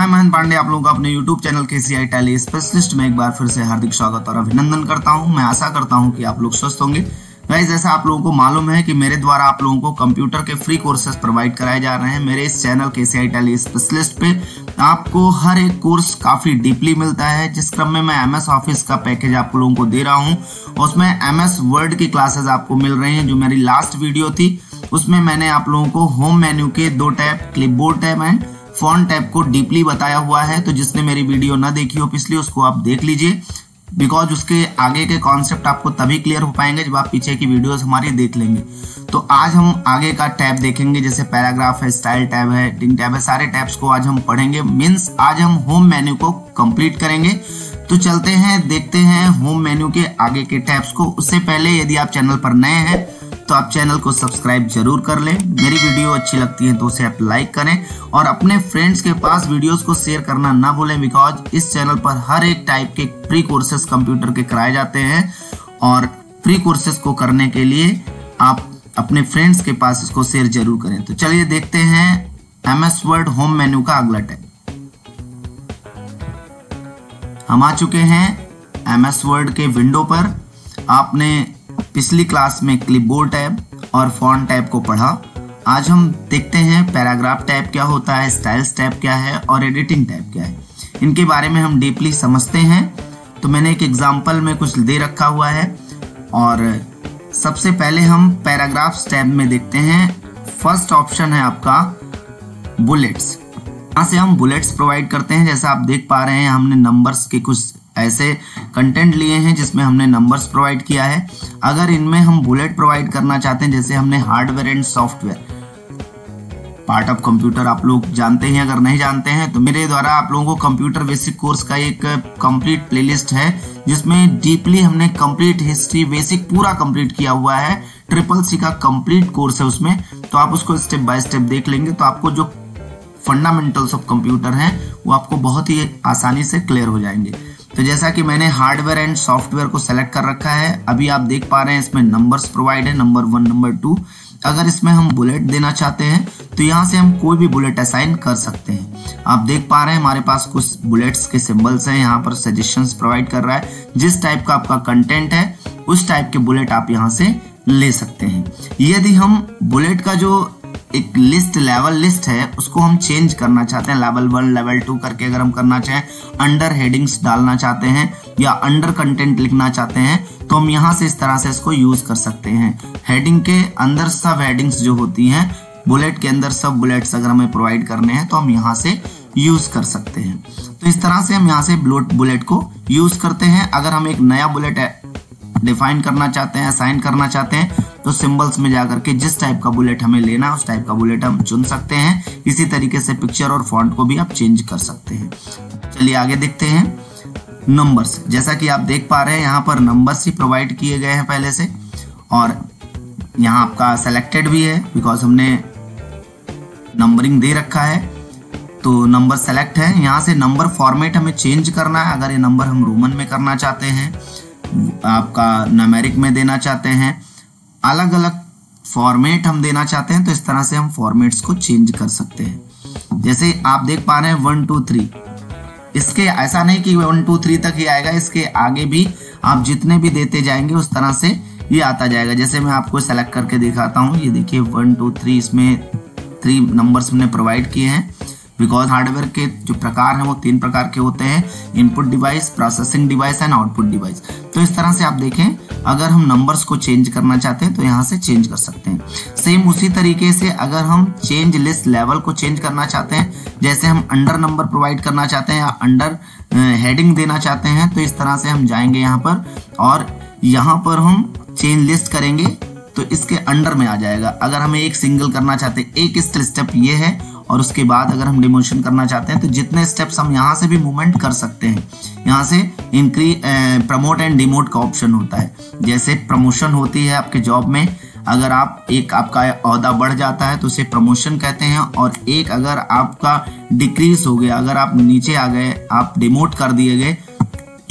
मैं महेंद्र पांडे, आप लोगों का अपने YouTube चैनल के सी आई स्पेशलिस्ट में एक बार फिर से हार्दिक स्वागत और अभिनंदन करता हूँ। मैं आशा करता हूँ कि आप लोग स्वस्थ होंगे। गाइस जैसा आप लोगों को मालूम है कि मेरे द्वारा आप लोगों को कंप्यूटर के फ्री कोर्सेज प्रोवाइड कराए जा रहे हैं। मेरे इस चैनल के सी आई स्पेशलिस्ट पे आपको हर एक कोर्स काफ़ी डीपली मिलता है। जिस क्रम में मैं एम एस ऑफ़िस का पैकेज आप लोगों को दे रहा हूँ, उसमें एम एस वर्ड की क्लासेस आपको मिल रही हैं, जो मेरी लास्ट वीडियो थी। उसमें मैंने आप लोगों को होम मेन्यू के दो tab clipboard tab and phone tab को डीपली बताया हुआ है तो जिसने मेरी वीडियो ना देखी हो पिछली उसको आप देख लीजिए। बिकॉज़ उसके आगे के कॉन्सेप्ट आपको तभी क्लियर हो पाएँगे जब आप पीछे की वीडियोस हमारी देख लेंगे। तो आज हम आगे का टैब देखेंगे, जैसे पैराग्राफ है स्टाइल टैब है टिंग टैब है, सारे टैब्स को आज हम पढ़ेंगे। मीन्स आज हम होम मेन्यू को कंप्लीट करेंगे। तो चलते हैं, देखते हैं होम मेन्यू के आगे के टैब्स को। उससे पहले यदि आप चैनल पर नए हैं तो आप चैनल को सब्सक्राइब ज़रूर कर लें। मेरी वीडियो अच्छी लगती है तो उसे आप लाइक करें और अपने फ्रेंड्स के पास वीडियोस को शेयर करना ना भूलें बिकॉज़ इस चैनल पर हर एक टाइप के प्री कोर्सेज कंप्यूटर के कराए जाते हैं और प्री कोर्सेज को करने के लिए आप अपने फ्रेंड्स के पास इसको शेयर ज़रूर करें। तो चलिए देखते हैं M S word home menu का अगला टैब हम आ चुके हैं एम एस वर्ड के विंडो पर। आपने पिछली क्लास में क्लिपबोर्ड टैब और फॉन्ट टैब को पढ़ा। आज हम देखते हैं पैराग्राफ टैब क्या होता है, स्टाइल्स टैब क्या है और एडिटिंग टैब क्या है। इनके बारे में हम डीपली समझते हैं। तो मैंने एक एग्ज़ाम्पल में कुछ दे रखा हुआ है और सबसे पहले हम पैराग्राफ्स टैब में देखते हैं। फ़र्स्ट ऑप्शन है आपका बुलेट्स। यहाँ से हम बुलेट्स प्रोवाइड करते हैं, जैसा आप देख पा रहे हैं, हमने नंबर्स के कुछ ऐसे कंटेंट लिए हैं जिसमें हमने नंबर्स प्रोवाइड किया है। अगर इनमें हम बुलेट प्रोवाइड करना चाहते हैं, जैसे हमने hardware and software part of computer आप लोग जानते हैं, अगर नहीं जानते हैं तो मेरे द्वारा आप लोगों को कंप्यूटर बेसिक कोर्स का एक कंप्लीट प्लेलिस्ट है, जिसमें डीपली हमने कंप्लीट हिस्ट्री बेसिक पूरा कंप्लीट किया हुआ है। ट्रिपल सी का कंप्लीट कोर्स है उसमें। तो आप उसको स्टेप बाय स्टेप देख लेंगे तो आपको जो फंडामेंटल्स ऑफ़ कंप्यूटर हैं, वो आपको बहुत ही आसानी से क्लियर हो जाएँगे। तो जैसा कि मैंने हार्डवेयर एंड सॉफ्टवेयर को सेलेक्ट कर रखा है, अभी आप देख पा रहे हैं इसमें नंबर्स प्रोवाइड है नंबर वन नंबर टू अगर इसमें हम बुलेट देना चाहते हैं तो यहाँ से हम कोई भी बुलेट असाइन कर सकते हैं। आप देख पा रहे हैं हमारे पास कुछ बुलेट्स के सिंबल्स हैं, यहाँ पर सजेशंस प्रोवाइड कर रहा है। जिस टाइप का आपका कंटेंट है, उस टाइप के बुलेट आप यहाँ से ले सकते हैं। यदि हम बुलेट का जो एक लिस्ट लेवल लिस्ट है, उसको हम चेंज करना चाहते हैं लेवल वन लेवल टू करके अगर हम करना चाहें अंडर हेडिंग्स डालना चाहते हैं या अंडर कंटेंट लिखना चाहते हैं तो हम यहाँ से इस तरह से इसको यूज़ कर सकते हैं। हेडिंग के अंदर सब हेडिंग्स जो होती हैं बुलेट के अंदर सब बुलेट्स अगर हमें प्रोवाइड करने हैं तो हम यहाँ से यूज़ कर सकते हैं। तो इस तरह से हम यहाँ से बुलेट को यूज़ करते हैं। अगर हम एक नया बुलेट डिफाइन करना चाहते हैं असाइन करना चाहते हैं तो सिंबल्स में जाकर के जिस टाइप का बुलेट हमें लेना उस टाइप का बुलेट हम चुन सकते हैं। इसी तरीके से पिक्चर और फॉन्ट को भी आप चेंज कर सकते हैं। चलिए आगे देखते हैं। नंबर्स जैसा कि आप देख पा रहे हैं, यहाँ पर नंबर्स ही प्रोवाइड किए गए हैं पहले से, और यहाँ आपका सेलेक्टेड भी है बिकॉज़ हमने नंबरिंग दे रखा है। तो नंबर सेलेक्ट है। यहाँ से नंबर फॉर्मेट हमें चेंज करना है। अगर ये नंबर हम रोमन में करना चाहते हैं, आपका नमेरिक में देना चाहते हैं अलग अलग फॉर्मेट हम देना चाहते हैं तो इस तरह से हम फॉर्मेट्स को चेंज कर सकते हैं। जैसे आप देख पा रहे हैं वन टू थ्री इसके, ऐसा नहीं कि वन टू थ्री तक ही आएगा, इसके आगे भी आप जितने भी देते जाएँगे, उस तरह से ये आता जाएगा। जैसे मैं आपको सेलेक्ट करके दिखाता हूँ, ये देखिए वन टू थ्री इसमें थ्री नंबर्स हमने प्रोवाइड किए हैं। बिकॉज़ हार्डवेयर के जो प्रकार हैं, वो तीन प्रकार के होते हैं input device processing device and output device तो इस तरह से आप देखें, अगर हम नंबर्स को चेंज करना चाहते हैं तो यहाँ से चेंज कर सकते हैं। सेम उसी तरीके से अगर हम चेंज लिस्ट लेवल को चेंज करना चाहते हैं, जैसे हम अंडर नंबर प्रोवाइड करना चाहते हैं या अंडर हेडिंग देना चाहते हैं तो इस तरह से हम जाएँगे यहाँ पर और यहाँ पर हम चेंज लिस्ट करेंगे तो इसके अंडर में आ जाएगा। अगर हमें एक सिंगल करना चाहते हैं, एक स्टेप ये है और उसके बाद अगर हम डिमोशन करना चाहते हैं तो जितने स्टेप्स हम यहाँ से भी मूवमेंट कर सकते हैं। यहाँ से इंक्री प्रमोट एंड डिमोट का ऑप्शन होता है। जैसे प्रमोशन होती है आपके जॉब में, अगर आप एक आपका अहदा बढ़ जाता है तो उसे प्रमोशन कहते हैं, और एक अगर आपका डिक्रीज हो गया, अगर आप नीचे आ गए, आप डिमोट कर दिए गए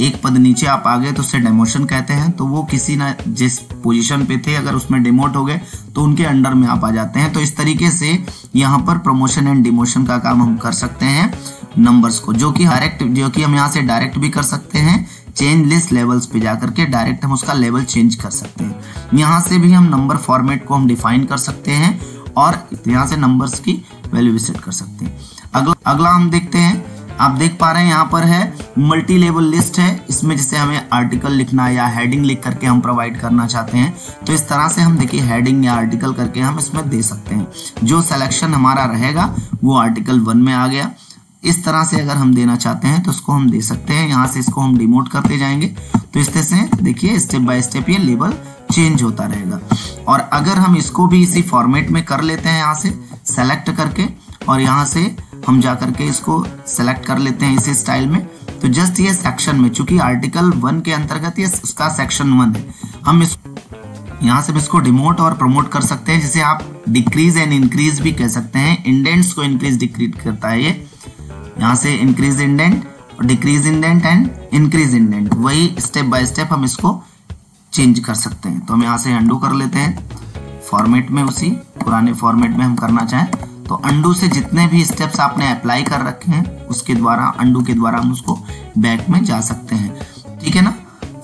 एक पद नीचे आप आ गए तो उसे डेमोशन कहते हैं तो वो किसी ना जिस पोजीशन पे थे, अगर उसमें डिमोट हो गए तो उनके अंडर में आप आ जाते हैं। तो इस तरीके से यहाँ पर प्रमोशन एंड डिमोशन का काम हम कर सकते हैं नंबर्स को, जो कि डायरेक्ट जो कि हम यहाँ से डायरेक्ट भी कर सकते हैं चेंज लिस्ट लेवल्स पे जाकर के डायरेक्ट हम उसका लेवल चेंज कर सकते हैं। यहाँ से भी हम नंबर फॉर्मेट को हम डिफाइन कर सकते हैं और यहाँ से नंबर्स की वैल्यू सेट कर सकते हैं। अगला अगला हम देखते हैं आप देख पा रहे हैं यहाँ पर है मल्टी लेवल लिस्ट है। इसमें जैसे हमें आर्टिकल लिखना या हेडिंग लिख करके हम प्रोवाइड करना चाहते हैं तो इस तरह से हम देखिए हेडिंग या आर्टिकल करके हम इसमें दे सकते हैं। जो सिलेक्शन हमारा रहेगा, वो आर्टिकल वन में आ गया। इस तरह से अगर हम देना चाहते हैं तो उसको हम दे सकते हैं। यहाँ से इसको हम डिमोट करते जाएँगे। तो इस तरह से देखिए स्टेप बाय स्टेप ये लेवल चेंज होता रहेगा। और अगर हम इसको भी इसी फॉर्मेट में कर लेते हैं यहाँ से सेलेक्ट करके, और यहाँ से हम जा करके इसको सेलेक्ट कर लेते हैं इसी स्टाइल में। तो जस्ट ये सेक्शन में, चूँकि आर्टिकल वन के अंतर्गत ये उसका सेक्शन वन है, हम इस यहाँ से इसको डिमोट और प्रमोट कर सकते हैं, जिसे आप डिक्रीज एंड इंक्रीज भी कह सकते हैं। इंडेंट्स को इंक्रीज डिक्रीज करता है ये। यहाँ से increase indent decrease indent and increase indent वही स्टेप बाय स्टेप हम इसको चेंज कर सकते हैं। तो हम यहाँ से अंडू कर लेते हैं। फॉर्मेट में उसी, पुराने फॉर्मेट में हम करना चाहें। तो अंडू से जितने भी स्टेप्स आपने अप्लाई कर रखे हैं, उसके द्वारा, अंडू के द्वारा हम उसको बैक में जा सकते हैं। ठीक है ना?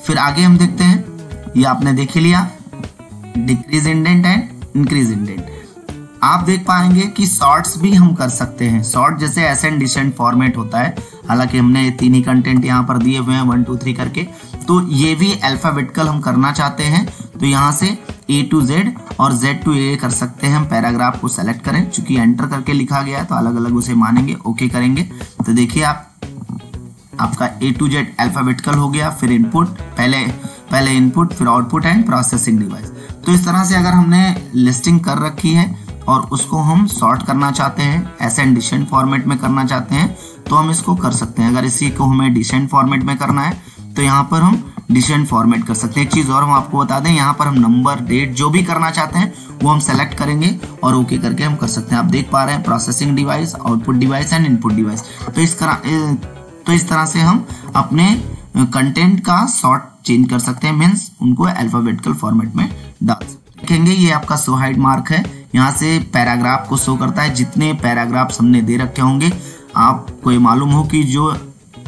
फिर आगे हम देखते हैं। ये आपने देख लिया। Decrease indent and increase indent आप देख पाएँगे कि शॉर्ट्स भी हम कर सकते हैं। शॉर्ट जैसे एसेंड डिसेंट फॉर्मेट होता है। हालाँकि हमने तीन ही कंटेंट यहाँ पर दिए हुए हैं वन टू थ्री करके। तो ये भी अल्फाबेटिकल हम करना चाहते हैं। तो यहाँ से ए टू जेड और जेड टू ए कर सकते हैं। हम पैराग्राफ को सेलेक्ट करें। चूँकि एंटर करके लिखा गया है तो अलग अलग उसे मानेंगे ओके करेंगे। तो देखिए आप, आपका ए टू जेड अल्फाबेटिकल हो गया, फिर इनपुट पहले पहले इनपुट फिर आउटपुट एंड प्रोसेसिंग डिवाइस तो इस तरह से अगर हमने लिस्टिंग कर रखी है और उसको हम सॉर्ट करना चाहते हैं ऐसे डिसेंट फॉर्मेट में करना चाहते हैं तो हम इसको कर सकते हैं। अगर इसी को हमें डिसेंट फॉर्मेट में करना है तो यहाँ पर हम डिसेंट फॉर्मेट कर सकते हैं। एक चीज़ और हम आपको बता दें, यहाँ पर हम नंबर डेट जो भी करना चाहते हैं, वो हम सेलेक्ट करेंगे और ओके करके हम कर सकते हैं। आप देख पा रहे हैं processing device output device and input device तो इस तरह तो इस तरह से हम अपने कंटेंट का सॉर्ट चेंज कर सकते हैं। मीन्स उनको एल्फाबेटिकल फॉर्मेट में डाल देखेंगे, ये आपका सो हाइड मार्क है। यहाँ से पैराग्राफ को शो करता है। जितने पैराग्राफ्स हमने दे रखे होंगे, आपको ये मालूम हो कि जो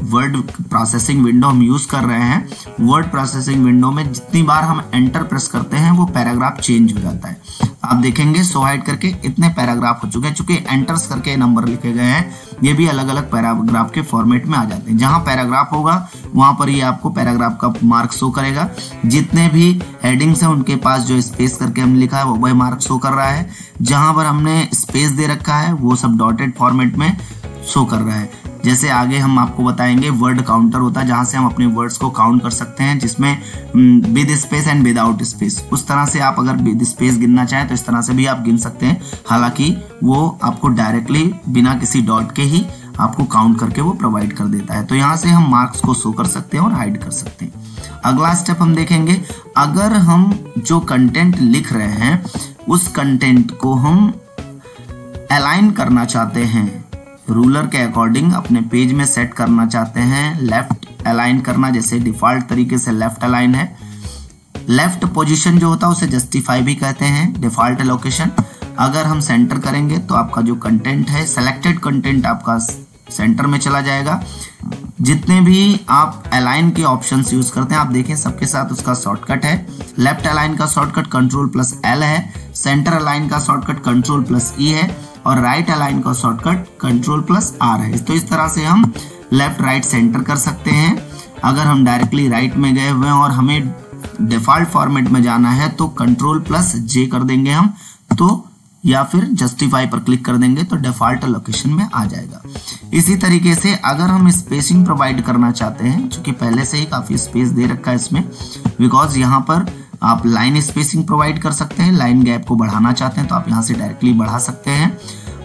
वर्ड प्रोसेसिंग विंडो हम यूज़ कर रहे हैं वर्ड प्रोसेसिंग विंडो में जितनी बार हम एंटर प्रेस करते हैं, वो पैराग्राफ चेंज हो जाता है। आप देखेंगे सो हाइड करके इतने पैराग्राफ हो चुके हैं, चूँकि एंटर्स करके नंबर लिखे गए हैं, ये भी अलग अलग पैराग्राफ के फॉर्मेट में आ जाते हैं। जहाँ पैराग्राफ होगा, वहाँ पर ये आपको पैराग्राफ का मार्क शो करेगा। जितने भी हेडिंग्स हैं, उनके पास जो स्पेस करके हमने लिखा है, वो वही मार्क शो कर रहा है। जहाँ पर हमने स्पेस दे रखा है, वो सब डॉटेड फॉर्मेट में शो कर रहा है। जैसे आगे हम आपको बताएँगे वर्ड काउंटर होता है, जहाँ से हम अपने वर्ड्स को काउंट कर सकते हैं, जिसमें with space and without space उस तरह से आप अगर विद स्पेस गिनना चाहें तो इस तरह से भी आप गिन सकते हैं। हालाँकि वो आपको डायरेक्टली बिना किसी डॉट के ही आपको काउंट करके वो प्रोवाइड कर देता है। तो यहाँ से हम मार्क्स को शो कर सकते हैं और हाइड कर सकते हैं। अगला स्टेप हम देखेंगे। अगर हम जो कंटेंट लिख रहे हैं, उस कंटेंट को हम अलाइन करना चाहते हैं रूलर के अकॉर्डिंग अपने पेज में सेट करना चाहते हैं, लेफ़्ट अलाइन करना, जैसे डिफ़ॉल्ट तरीके से लेफ़्ट अलाइन है। लेफ़्ट पोजीशन जो होता है, उसे जस्टिफाई भी कहते हैं, डिफ़ॉल्ट लोकेशन। अगर हम सेंटर करेंगे तो आपका जो कंटेंट है, सेलेक्टेड कंटेंट आपका सेंटर में चला जाएगा। जितने भी आप अलाइन के ऑप्शन यूज़ करते हैं, आप देखें, सबके साथ उसका शॉर्टकट है। लेफ़्ट अलाइन का शॉर्टकट, कंट्रोल प्लस एल है। सेंटर अलाइन का शॉर्टकट कंट्रोल प्लस ई है और राइट अलाइन का शॉर्टकट कंट्रोल प्लस आर है। तो इस तरह से हम लेफ़्ट राइट सेंटर कर सकते हैं। अगर हम डायरेक्टली राइट में गए हुए हैं और हमें डिफ़ॉल्ट फॉर्मेट में जाना है तो कंट्रोल प्लस जे कर देंगे हम। तो या फिर जस्टिफाई पर क्लिक कर देंगे तो डिफ़ॉल्ट लोकेशन में आ जाएगा। इसी तरीके से अगर हम स्पेसिंग प्रोवाइड करना चाहते हैं क्योंकि पहले से ही काफ़ी स्पेस दे रखा है इसमें, बिकॉज़ यहाँ पर आप लाइन स्पेसिंग प्रोवाइड कर सकते हैं लाइन गैप को बढ़ाना चाहते हैं तो आप यहाँ से डायरेक्टली बढ़ा सकते हैं।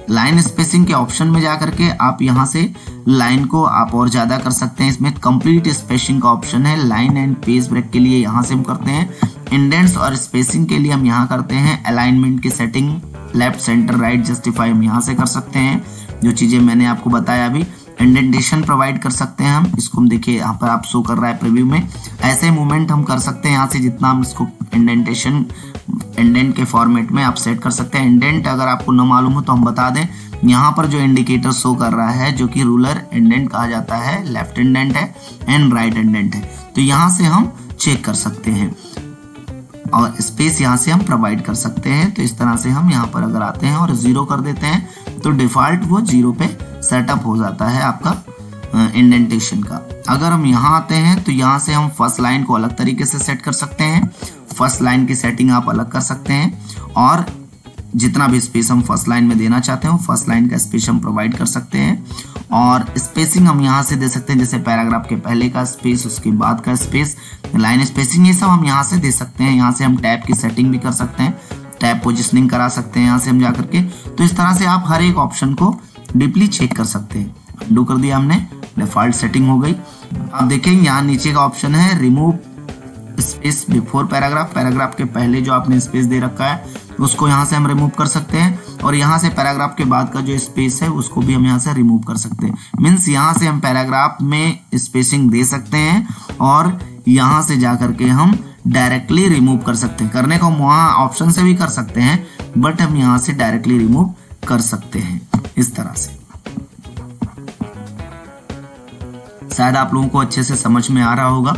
लाइन स्पेसिंग के ऑप्शन में जाकर के आप यहाँ से लाइन को आप और ज़्यादा कर सकते हैं। इसमें कंप्लीट स्पेसिंग का ऑप्शन है। लाइन एंड पेज ब्रेक के लिए यहाँ से हम करते हैं। इंडेंट्स और स्पेसिंग के लिए हम यहाँ करते हैं। अलाइनमेंट की setting left centre right justify हम यहाँ से कर सकते हैं। जो चीज़ें मैंने आपको बताया अभी। इंडेंटेशन प्रोवाइड कर सकते हैं हम। इसको हम देखिए, यहाँ पर आप शो कर रहा है प्रीव्यू में। ऐसे मूवमेंट हम कर सकते हैं यहाँ से जितना हम इसको इंडेंटेशन इंडेंट के फॉर्मेट में आप सेट कर सकते हैं। इंडेंट अगर आपको न मालूम हो तो हम बता दें, यहाँ पर जो इंडिकेटर शो कर रहा है, जो कि रूलर इंडेंट कहा जाता है लेफ़्ट इंडेंट है एंड राइट इंडेंट है। तो यहाँ से हम चेक कर सकते हैं। और स्पेस यहाँ से हम प्रोवाइड कर सकते हैं। तो इस तरह से हम यहाँ पर अगर आते हैं और ज़ीरो कर देते हैं तो डिफ़ॉल्ट वो ज़ीरो पे सेटअप हो जाता है आपका इंडेंटेशन का। अगर हम यहाँ आते हैं तो यहाँ से हम फ़र्स्ट लाइन को अलग तरीके से सेट कर सकते हैं। फ़र्स्ट लाइन की सेटिंग आप अलग कर सकते हैं। और जितना भी स्पेस हम फ़र्स्ट लाइन में देना चाहते हैं फ़र्स्ट लाइन का स्पेस हम प्रोवाइड कर सकते हैं। और स्पेसिंग हम यहाँ से दे सकते हैं, जैसे पैराग्राफ के पहले का स्पेस उसके बाद का स्पेस लाइन स्पेसिंग ये सब हम यहाँ से दे सकते हैं। यहाँ से हम टैब की सेटिंग भी कर सकते हैं। टैब पोजिशनिंग करा सकते हैं यहाँ से हम जा करके तो इस तरह से आप हर एक ऑप्शन को डीपली चेक कर सकते हैं। डू कर दिया हमने डिफ़ॉल्ट सेटिंग हो गई। आप देखेंगे यहाँ नीचे का ऑप्शन है remove space before paragraph paragraph के पहले जो आपने स्पेस दे रखा है, उसको यहाँ से हम रिमूव कर सकते हैं। और यहाँ से पैराग्राफ के बाद का जो स्पेस है, उसको भी हम यहाँ से रिमूव कर सकते हैं। मीन्स यहाँ से हम पैराग्राफ में स्पेसिंग दे सकते हैं और यहाँ से जा करके हम डायरेक्टली रिमूव कर सकते हैं। करने को हम वहाँ ऑप्शन से भी कर सकते हैं बट हम यहाँ से डायरेक्टली रिमूव कर सकते हैं इस तरह से। शायद आप लोगों को अच्छे से समझ में आ रहा होगा।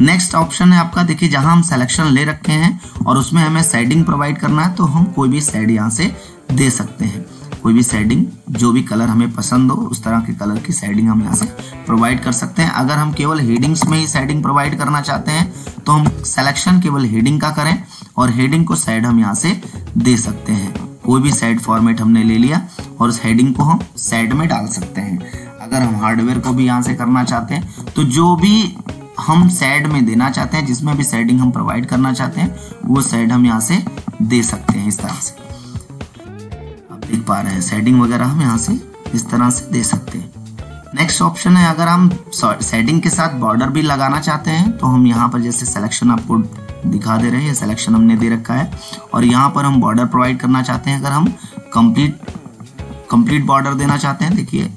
नेक्स्ट ऑप्शन है आपका, देखिए, जहाँ हम सिलेक्शन ले रखे हैं और उसमें हमें सेडिंग प्रोवाइड करना है तो हम कोई भी सेड यहाँ से दे सकते हैं। कोई भी सेडिंग जो भी कलर हमें पसंद हो, उस तरह के कलर की सेडिंग हम यहाँ से प्रोवाइड कर सकते हैं। अगर हम केवल हेडिंग्स में ही सेडिंग प्रोवाइड करना चाहते हैं तो हम सिलेक्शन केवल हेडिंग का करें और हेडिंग को साइड हम यहाँ से दे सकते हैं। कोई भी साइड फॉर्मेट हमने ले लिया और उस हेडिंग को हम साइड में डाल सकते हैं। अगर हम हार्डवेयर को भी यहाँ से करना चाहते हैं तो जो भी हम सेड में देना चाहते हैं, जिसमें भी सेडिंग हम प्रोवाइड करना चाहते हैं, वो सेड हम यहाँ से दे सकते हैं इस तरह से। आप देख पा रहे हैं सेडिंग वगैरह हम यहाँ से इस तरह से दे सकते हैं। नेक्स्ट ऑप्शन है, अगर हम सेडिंग के साथ बॉर्डर भी लगाना चाहते हैं तो हम यहाँ पर जैसे सिलेक्शन आपको दिखा दे रहे हैं, ये सिलेक्शन हमने दे रखा है। और यहाँ पर हम बॉर्डर प्रोवाइड करना चाहते हैं। अगर हम कंप्लीट कंप्लीट बॉर्डर देना चाहते हैं, देखिए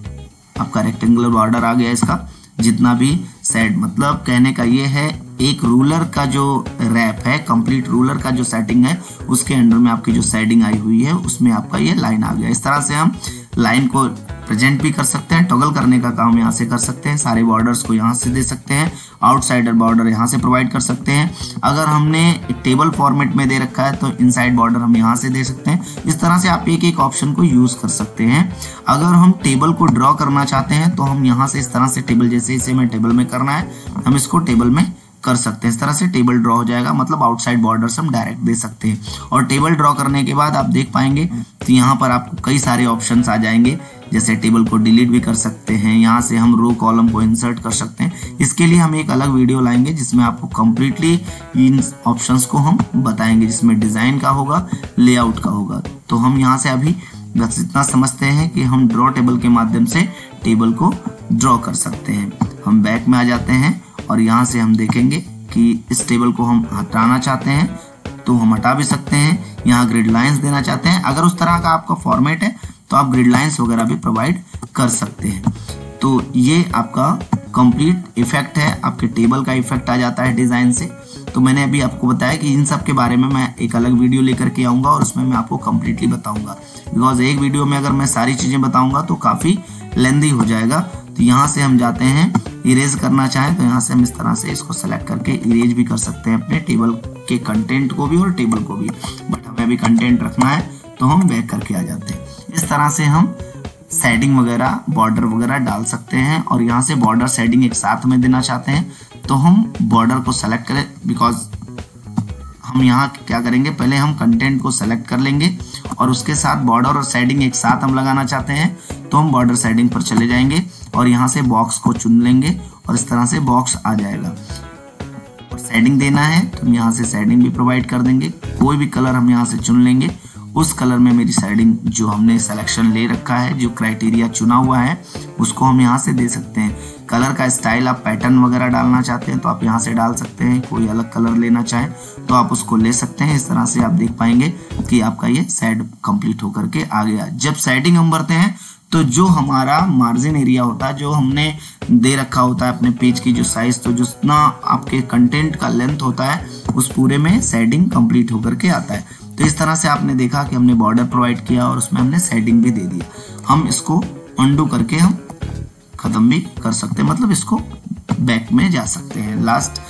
आपका रेक्टेंगुलर बॉर्डर आ गया इसका। जितना भी सेट मतलब कहने का ये है, एक रूलर का जो रैप है कंप्लीट रूलर का जो सेटिंग है, उसके अंडर में आपकी जो सेटिंग आई हुई है, उसमें आपका ये लाइन आ गया। इस तरह से हम लाइन को प्रेजेंट भी कर सकते हैं, टॉगल करने का काम यहाँ से कर सकते हैं, सारे बॉर्डर्स को यहाँ से दे सकते हैं आउटसाइडर बॉर्डर यहाँ से प्रोवाइड कर सकते हैं। अगर हमने एक टेबल फॉर्मेट में दे रखा है तो इनसाइड बॉर्डर हम यहाँ से दे सकते हैं। इस तरह से आप एक एक ऑप्शन को यूज़ कर सकते हैं। अगर हम टेबल को ड्रॉ करना चाहते हैं तो हम यहाँ से इस तरह से टेबल जैसे इसे हमें टेबल में करना है, हम इसको टेबल में कर सकते हैं। इस तरह से टेबल ड्रॉ हो जाएगा मतलब आउटसाइड बॉर्डर हम डायरेक्ट दे सकते हैं। और टेबल ड्रॉ करने के बाद आप देख पाएँगे तो यहाँ पर आपको कई सारे ऑप्शंस आ जाएँगे। जैसे टेबल को डिलीट भी कर सकते हैं, यहाँ से हम रो कॉलम को इंसर्ट कर सकते हैं। इसके लिए हम एक अलग वीडियो लाएँगे, जिसमें आपको कम्प्लीटली इन ऑप्शंस को हम बताएँगे, जिसमें डिज़ाइन का होगा लेआउट का होगा। तो हम यहाँ से अभी बस इतना समझते हैं कि हम ड्रॉ टेबल के माध्यम से टेबल को ड्रॉ कर सकते हैं। हम बैक में आ जाते हैं और यहाँ से हम देखेंगे कि इस टेबल को हम हटाना चाहते हैं तो हम हटा भी सकते हैं, यहाँ ग्रिड लाइंस देना चाहते हैं। अगर उस तरह का आपका फॉर्मेट है तो आप ग्रिड लाइंस वगैरह भी प्रोवाइड कर सकते हैं। तो ये आपका कंप्लीट इफ़ेक्ट है। आपके टेबल का इफ़ेक्ट आ जाता है डिज़ाइन से। तो मैंने अभी आपको बताया कि इन सब के बारे में मैं एक अलग वीडियो लेकर के आऊँगा और उसमें मैं आपको कम्प्लीटली बताऊँगा। बिकॉज़ एक वीडियो में अगर मैं सारी चीज़ें बताऊँगा तो काफ़ी लेंदी हो जाएगा। तो यहाँ से हम जाते हैं इरेज करना चाहें तो यहाँ से हम इस तरह से इसको सेलेक्ट करके इरेज भी कर सकते हैं अपने टेबल के कंटेंट को भी और टेबल को भी। बट हमें अभी कंटेंट रखना है तो हम बैक करके आ जाते हैं। इस तरह से हम सेटिंग वगैरह बॉर्डर वगैरह डाल सकते हैं और यहाँ से बॉर्डर सेटिंग एक साथ में देना चाहते हैं तो हम बॉर्डर को सेलेक्ट करें बिकॉज़ हम यहाँ क्या करेंगे, पहले हम कंटेंट को सेलेक्ट कर लेंगे और उसके साथ बॉर्डर और सेटिंग एक साथ हम लगाना चाहते हैं तो हम बॉर्डर सेटिंग पर चले जाएँगे और यहाँ से बॉक्स को चुन लेंगे और इस तरह से बॉक्स आ जाएगा। और सेटिंग देना है तो हम यहाँ से सेटिंग भी प्रोवाइड कर देंगे, कोई भी कलर हम यहाँ से चुन लेंगे उस कलर में मेरी साइडिंग जो हमने सिलेक्शन ले रखा है, जो क्राइटेरिया चुना हुआ है, उसको हम यहाँ से दे सकते हैं। कलर का स्टाइल आप पैटर्न वगैरह डालना चाहते हैं तो आप यहाँ से डाल सकते हैं। कोई अलग कलर लेना चाहें तो आप उसको ले सकते हैं। इस तरह से आप देख पाएँगे कि आपका ये साइड कंप्लीट होकर के आ गया। जब साइडिंग हम भरते हैं तो जो हमारा मार्जिन एरिया होता है, जो हमने दे रखा होता है अपने पेज की जो साइज़ तो जितना आपके कंटेंट का लेंथ होता है, उस पूरे में सेडिंग कंप्लीट होकर के आता है। तो इस तरह से आपने देखा कि हमने बॉर्डर प्रोवाइड किया और उसमें हमने सेटिंग भी दे दिया। हम इसको अंडू करके हम ख़त्म भी कर सकते हैं मतलब इसको बैक में जा सकते हैं लास्ट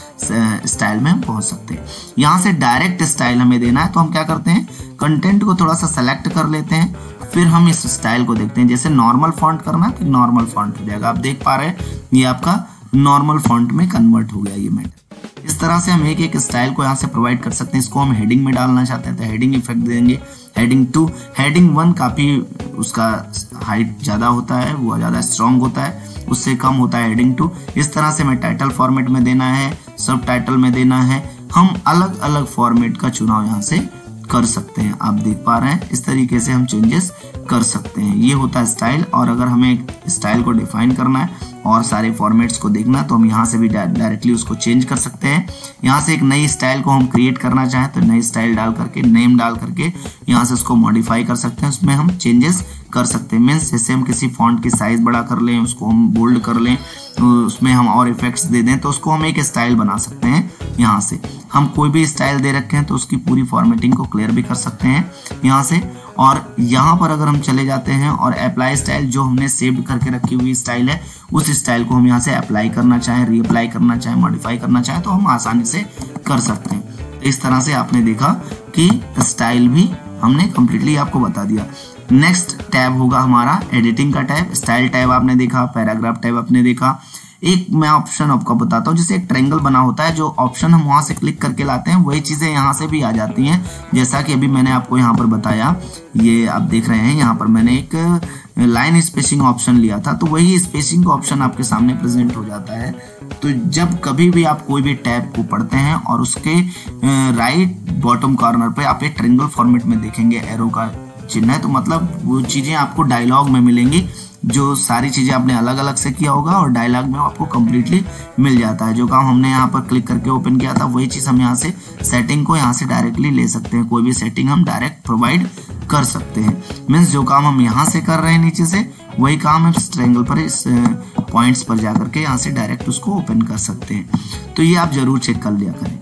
स्टाइल में हम पहुँच सकते हैं। यहाँ से डायरेक्ट स्टाइल हमें देना है तो हम क्या करते हैं? कंटेंट को थोड़ा सा सेलेक्ट कर लेते हैं, फिर हम इस स्टाइल को देखते हैं। जैसे नॉर्मल फॉन्ट करना है तो नॉर्मल फॉन्ट हो जाएगा। आप देख पा रहे हैं, ये आपका नॉर्मल फॉन्ट में कन्वर्ट हो गया, ये मैटर तरह से हम एक एक स्टाइल को यहाँ से प्रोवाइड कर सकते हैं। इसको हम हेडिंग में डालना चाहते हैं तो हेडिंग इफ़ेक्ट देंगे। हेडिंग टू हेडिंग वन काफ़ी उसका हाइट ज़्यादा होता है, वो ज़्यादा स्ट्रॉन्ग होता है, उससे कम होता है हेडिंग टू इस तरह से हमें टाइटल फॉर्मेट में देना है सब टाइटल में देना है। हम अलग अलग फॉर्मेट का चुनाव यहाँ से कर सकते हैं। आप देख पा रहे हैं, इस तरीके से हम चेंजेस कर सकते हैं। ये होता है स्टाइल और अगर हमें स्टाइल को डिफाइन करना है और सारे फॉर्मेट्स को देखना तो हम यहाँ से भी डायरेक्टली उसको चेंज कर सकते हैं। यहाँ से एक नई स्टाइल को हम क्रिएट करना चाहें तो नई स्टाइल डाल करके नेम डाल करके यहाँ से उसको मॉडिफाई कर सकते हैं। उसमें हम चेंजेस कर सकते हैं। मीन्स जैसे हम किसी फॉन्ट की साइज़ बड़ा कर लें, उसको हम बोल्ड कर लें तो उसमें हम और इफेक्ट्स दे दें तो उसको हम एक स्टाइल बना सकते हैं यहाँ से। हम कोई भी स्टाइल दे रखे हैं तो उसकी पूरी फॉर्मेटिंग को क्लियर भी कर सकते हैं यहाँ से। और यहाँ पर अगर हम चले जाते हैं और अप्लाई स्टाइल जो हमने सेव करके रखी हुई स्टाइल है, उस स्टाइल को हम यहाँ से अप्लाई करना चाहें रीअप्लाई करना चाहें मॉडिफाई करना चाहें तो हम आसानी से कर सकते हैं। इस तरह से आपने देखा कि स्टाइल भी हमने कम्प्लीटली आपको बता दिया। नेक्स्ट टैब होगा हमारा एडिटिंग का टैब स्टाइल टैब आपने देखा पैराग्राफ टैब आपने देखा। एक मैं ऑप्शन आपको बताता हूँ, जैसे एक ट्रेंगल बना होता है, जो ऑप्शन हम वहाँ से क्लिक करके लाते हैं, वही चीज़ें यहाँ से भी आ जाती हैं। जैसा कि अभी मैंने आपको यहाँ पर बताया, ये आप देख रहे हैं, यहाँ पर मैंने एक लाइन स्पेसिंग ऑप्शन लिया था तो वही स्पेसिंग ऑप्शन आपके सामने प्रेजेंट हो जाता है। तो जब कभी भी आप कोई भी टैब को पढ़ते हैं और उसके राइट बॉटम कॉर्नर पे आप एक ट्रेंगल फॉर्मेट में देखेंगे एरो का चिन्ह है तो मतलब वो चीज़ें आपको डायलॉग में मिलेंगी। जो सारी चीज़ें आपने अलग अलग से किया होगा और डायलॉग में आपको कम्प्लीटली मिल जाता है। जो काम हमने यहाँ पर क्लिक करके ओपन किया था, वही चीज़ हम यहाँ से सेटिंग को यहाँ से डायरेक्टली ले सकते हैं। कोई भी सेटिंग हम डायरेक्ट प्रोवाइड कर सकते हैं। मीन्स जो काम हम यहाँ से कर रहे हैं नीचे से, वही काम हम स्ट्रेंगल पर इस पॉइंट्स पर जा करके यहाँ से डायरेक्ट उसको ओपन कर सकते हैं। तो ये आप ज़रूर चेक कर लिया करें।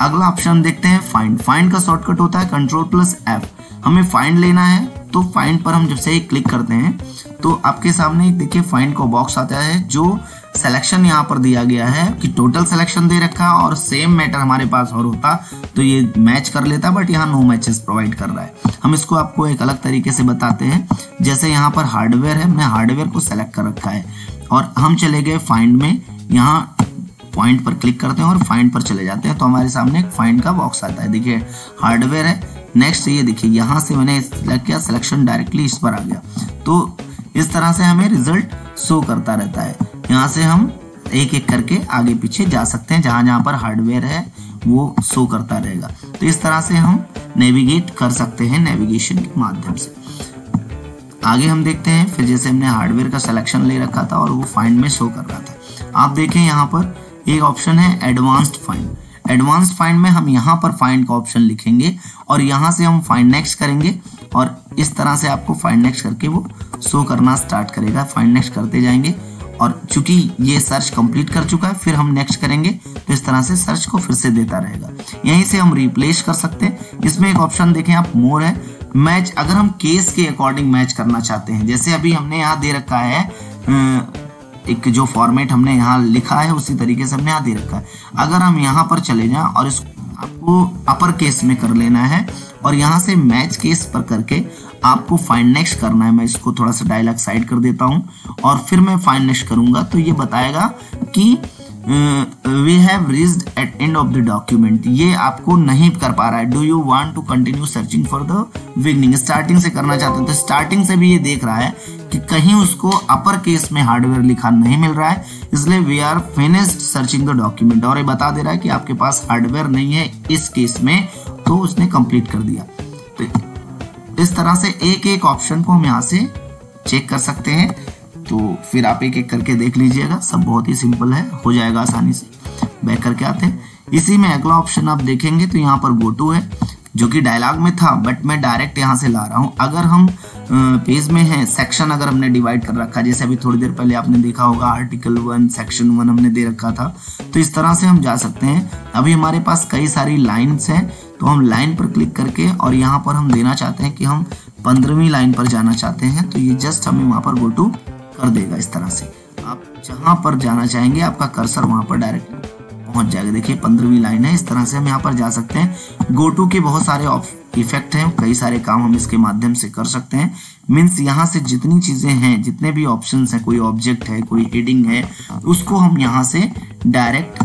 अगला ऑप्शन देखते हैं फाइंड फाइंड का शॉर्टकट होता है कंट्रोल प्लस एफ़ हमें फाइंड लेना है तो फाइंड पर हम जब से क्लिक करते हैं तो आपके सामने देखिए फाइंड को बॉक्स आता है, जो सिलेक्शन यहाँ पर दिया गया है कि टोटल सिलेक्शन दे रखा है और सेम मैटर हमारे पास और होता तो ये मैच कर लेता बट यहाँ नो मैचेस प्रोवाइड कर रहा है। हम इसको आपको एक अलग तरीके से बताते हैं, जैसे यहाँ पर हार्डवेयर है, हमने हार्डवेयर को सेलेक्ट कर रखा है, और हम चले गए फाइंड में, यहाँ पॉइंट पर क्लिक करते हैं और फाइंड पर चले जाते हैं तो हमारे सामने एक फाइंड का बॉक्स आता है। देखिए हार्डवेयर है नेक्स्ट ये देखिए, यहाँ से मैंने सिलेक्ट किया सिलेक्शन डायरेक्टली इस पर आ गया। तो इस तरह से हमें रिज़ल्ट शो करता रहता है। यहाँ से हम एक एक करके आगे पीछे जा सकते हैं, जहाँ जहाँ पर हार्डवेयर है, वो शो करता रहेगा। तो इस तरह से हम नेविगेट कर सकते हैं नेविगेशन के माध्यम से। आगे हम देखते हैं, फिर जैसे हमने हार्डवेयर का सिलेक्शन ले रखा था और वो फाइंड में शो कर रहा था। आप देखें, यहाँ पर एक ऑप्शन है एडवांस्ड फाइंड एडवांस फाइंड में हम यहाँ पर फाइंड का ऑप्शन लिखेंगे और यहाँ से हम फाइंड नेक्स्ट करेंगे और इस तरह से आपको फाइंड नेक्स्ट करके वो शो करना स्टार्ट करेगा। फाइंड नेक्स्ट करते जाएँगे और चूँकि ये सर्च कंप्लीट कर चुका है, फिर हम नेक्स्ट करेंगे तो इस तरह से सर्च को फिर से देता रहेगा। यहीं से हम रिप्लेस कर सकते हैं। इसमें एक ऑप्शन देखें आप, मोर है, मैच। अगर हम केस के अकॉर्डिंग मैच करना चाहते हैं, जैसे अभी हमने यहाँ दे रखा है एक जो फॉर्मेट हमने यहाँ लिखा है, उसी तरीके से हमने यहाँ दे रखा है। अगर हम यहाँ पर चले जाएँ और इसको आपको अपर केस में कर लेना है और यहाँ से मैच केस पर करके आपको फाइंड नेक्स्ट करना है, मैं इसको थोड़ा सा डायलॉग साइड कर देता हूँ और फिर मैं फाइन नेक्स्ट करूँगा तो ये बताएगा कि we have reached at end of the document ये आपको नहीं कर पा रहा है। Do you want to continue searching for the beginning starting से करना चाहते हैं तो स्टार्टिंग से भी ये देख रहा है कि कहीं उसको अपर केस में हार्डवेयर लिखा नहीं मिल रहा है। इसलिए we are finished searching the document और ये बता दे रहा है कि आपके पास हार्डवेयर नहीं है इस केस में तो उसने कंप्लीट कर दिया। तो इस तरह से एक एक ऑप्शन को हम यहाँ से चेक कर सकते हैं। तो फिर आप एक एक करके देख लीजिएगा। सब बहुत ही सिंपल है। हो जाएगा आसानी से। बैक करके आते हैं। इसी में अगला ऑप्शन आप देखेंगे तो यहाँ पर गो टू है, जो कि डायलॉग में था बट मैं डायरेक्ट यहाँ से ला रहा हूँ। अगर हम पेज में है सेक्शन अगर हमने डिवाइड कर रखा, जैसे अभी थोड़ी देर पहले आपने देखा होगा आर्टिकल वन सेक्शन वन हमने दे रखा था तो इस तरह से हम जा सकते हैं। अभी हमारे पास कई सारी लाइन्स हैं तो हम लाइन पर क्लिक करके और यहाँ पर हम देना चाहते हैं कि हम पंद्रहवीं लाइन पर जाना चाहते हैं। तो ये जस्ट हमें वहाँ पर गो टू कर देगा इस तरह से। आप जहाँ पर जाना चाहेंगे, आपका कर्सर वहाँ पर डायरेक्ट पहुँच जाएगा। देखिए, पंद्रहवीं लाइन है, इस तरह से हम यहाँ पर जा सकते हैं। गो टू के बहुत सारे इफ़ेक्ट हैं, कई सारे काम हम इसके माध्यम से कर सकते हैं। मीन्स यहाँ से जितनी चीज़ें हैं, जितने भी ऑप्शन हैं, कोई ऑब्जेक्ट है, कोई हेडिंग है, उसको हम यहाँ से डायरेक्ट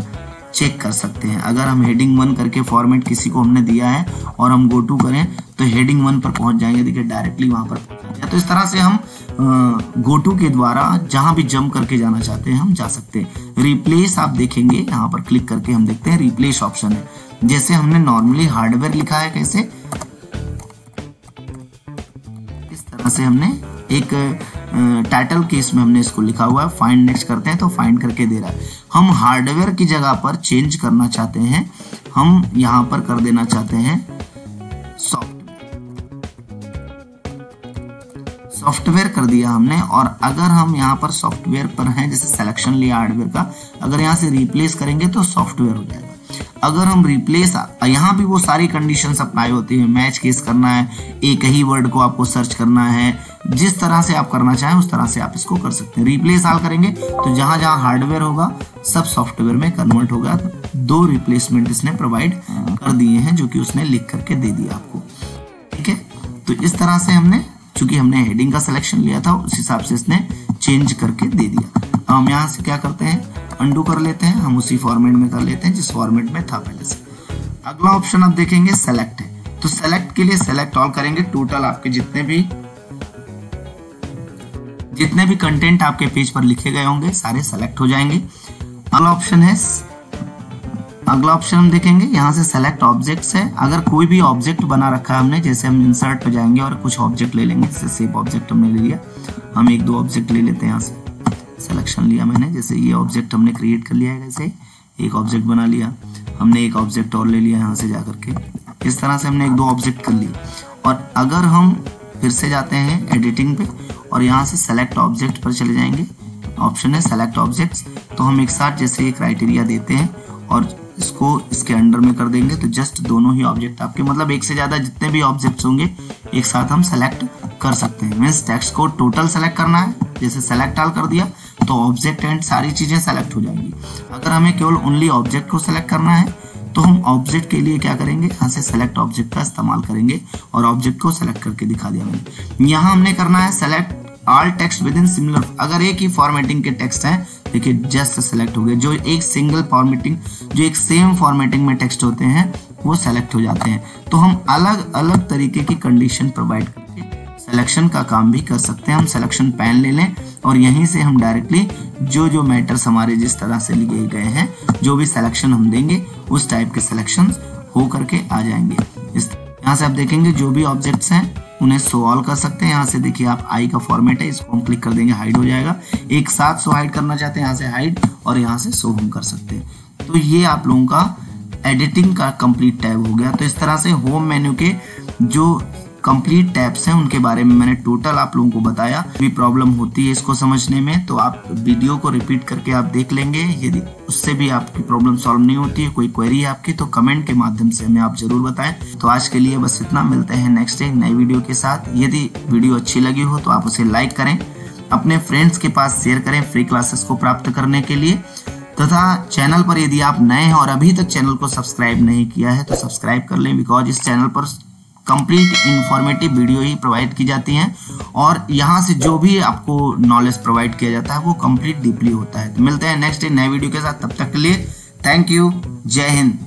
चेक कर सकते हैं। अगर हम हेडिंग वन करके फॉर्मेट किसी को हमने दिया है और हम गो टू करें तो हेडिंग वन पर पहुँच जाएँगे। देखिए डायरेक्टली वहाँ पर तो इस तरह से हम गो टू के द्वारा जहाँ भी जंप करके जाना चाहते हैं, हम जा सकते हैं। रिप्लेस आप देखेंगे, यहाँ पर क्लिक करके हम देखते हैं रिप्लेस ऑप्शन है। जैसे हमने नॉर्मली हार्डवेयर लिखा है कैसे? इस तरह से हमने एक टाइटल केस में हमने इसको लिखा हुआ है। फाइंड नेक्स्ट करते हैं तो फाइंड करके दे रहा है। हम हार्डवेयर की जगह पर चेंज करना चाहते हैं। हम यहाँ पर कर देना चाहते हैं सॉफ्टवेयर सॉफ्टवेयर कर दिया हमने, और अगर हम यहाँ पर सॉफ्टवेयर पर हैं, जैसे सिलेक्शन लिया हार्डवेयर का, अगर यहाँ से रिप्लेस करेंगे तो सॉफ्टवेयर हो जाएगा। अगर हम रिप्लेस यहाँ भी वो सारी कंडीशन अप्लाई होती है। मैच केस करना है, एक ही वर्ड को आपको सर्च करना है, जिस तरह से आप करना चाहें, उस तरह से आप इसको कर सकते हैं। रिप्लेस आल करेंगे तो जहाँ जहाँ हार्डवेयर होगा, सब सॉफ्टवेयर में कन्वर्ट होगा। दो रिप्लेसमेंट इसने प्रोवाइड कर दिए हैं, जो कि उसने लिख करके दे दिया आपको। ठीक है? तो इस तरह से हमने चूँकि हमने हेडिंग का सिलेक्शन लिया था, उस हिसाब से इसने चेंज करके दे दिया। हम यहाँ से क्या करते हैं? अंडू कर लेते हैं। हम उसी फॉर्मेट में कर लेते हैं जिस फॉर्मेट में था पहले से। अगला ऑप्शन आप देखेंगे सेलेक्ट है। तो सेलेक्ट के लिए सेलेक्ट ऑल करेंगे। टोटल आपके जितने भी जितने भी कंटेंट आपके पेज पर लिखे गए होंगे, सारे सेलेक्ट हो जाएँगे। अगला ऑप्शन है अगला ऑप्शन हम देखेंगे, यहाँ से सेलेक्ट ऑब्जेक्ट्स है। अगर कोई भी ऑब्जेक्ट बना रखा है हमने, जैसे हम इंसर्ट पे जाएँगे और कुछ ऑब्जेक्ट ले लेंगे, जैसे सेप ऑब्जेक्ट हमने ले लिया। हम एक दो ऑब्जेक्ट ले लेते हैं यहाँ से। सिलेक्शन लिया मैंने, जैसे ये ऑब्जेक्ट हमने क्रिएट कर लिया है जैसे एक ऑब्जेक्ट बना लिया। हमने एक ऑब्जेक्ट और ले लिया यहाँ से जा करके। इस तरह से हमने एक दो ऑब्जेक्ट कर लिए। और अगर हम फिर से जाते हैं एडिटिंग पे, और यहाँ से सेलेक्ट ऑब्जेक्ट पर चले जाएँगे ऑप्शन है सेलेक्ट ऑब्जेक्ट्स तो हम एक साथ जैसे ये क्राइटेरिया देते हैं, और इसको इसके अंडर में कर देंगे तो जस्ट दोनों ही ऑब्जेक्ट आपके मतलब एक से ज़्यादा जितने भी ऑब्जेक्ट्स होंगे, एक साथ हम सेलेक्ट कर सकते हैं। मीन्स टेक्स्ट को टोटल सेलेक्ट करना है, जैसे सेलेक्ट आल कर दिया तो ऑब्जेक्ट एंड सारी चीज़ें सेलेक्ट हो जाएँगी। अगर हमें केवल ओनली ऑब्जेक्ट को सेलेक्ट करना है तो हम ऑब्जेक्ट के लिए क्या करेंगे? यहाँ से सेलेक्ट ऑब्जेक्ट का इस्तेमाल करेंगे और ऑब्जेक्ट को सेलेक्ट करके दिखा दिया मैंने यहाँ हमने करना है select all text within similar अगर एक ही फॉर्मेटिंग के टेक्स्ट हैं देखिए जस्ट सेलेक्ट हो गए जो एक सिंगल फॉर्मेटिंग जो एक सेम फॉर्मेटिंग में टेक्स्ट होते हैं, वो सेलेक्ट हो जाते हैं। तो हम अलग अलग तरीके की कंडीशन प्रोवाइड करके सिलेक्शन का काम भी कर सकते हैं। हम सिलेक्शन पैन ले लें और यहीं से हम डायरेक्टली जो जो मैटर्स हमारे जिस तरह से लिए गए हैं, जो भी सिलेक्शन हम देंगे, उस टाइप के सिलेक्शन हो करके आ जाएँगे। इस यहाँ से आप देखेंगे जो भी ऑब्जेक्ट्स हैं उन्हें ऑल कर सकते हैं। यहाँ से देखिए आप आई का फॉर्मेट है, इसको हम क्लिक कर देंगे हाइड हो जाएगा। एक साथ सो हाइड करना चाहते हैं, यहाँ से हाइड और यहाँ से सो हम कर सकते हैं। तो ये आप लोगों का एडिटिंग का कंप्लीट टैब हो गया। तो इस तरह से होम मेन्यू के जो कंप्लीट टैप्स हैं, उनके बारे में मैंने टोटल आप लोगों को बताया। भी प्रॉब्लम होती है इसको समझने में तो आप वीडियो को रिपीट करके आप देख लेंगे। यदि उससे भी आपकी प्रॉब्लम सॉल्व नहीं होती है, कोई क्वेरी है आपकी तो कमेंट के माध्यम से हमें आप ज़रूर बताएँ। तो आज के लिए बस इतना, मिलते हैं नेक्स्ट डे नई वीडियो के साथ। यदि वीडियो अच्छी लगी हो तो आप उसे लाइक करें, अपने फ्रेंड्स के पास शेयर करें फ्री क्लासेस को प्राप्त करने के लिए। तथा चैनल पर यदि आप नए हैं और अभी तक चैनल को सब्सक्राइब नहीं किया है तो सब्सक्राइब कर लें बिकॉज़ इस चैनल पर कंप्लीट इंफॉर्मेटिव वीडियो ही प्रोवाइड की जाती हैं और यहाँ से जो भी आपको नॉलेज प्रोवाइड किया जाता है, वो कंप्लीट डीपली होता है। तो मिलते हैं नेक्स्ट नए वीडियो के साथ। तब तक के लिए थैंक यू जय हिंद।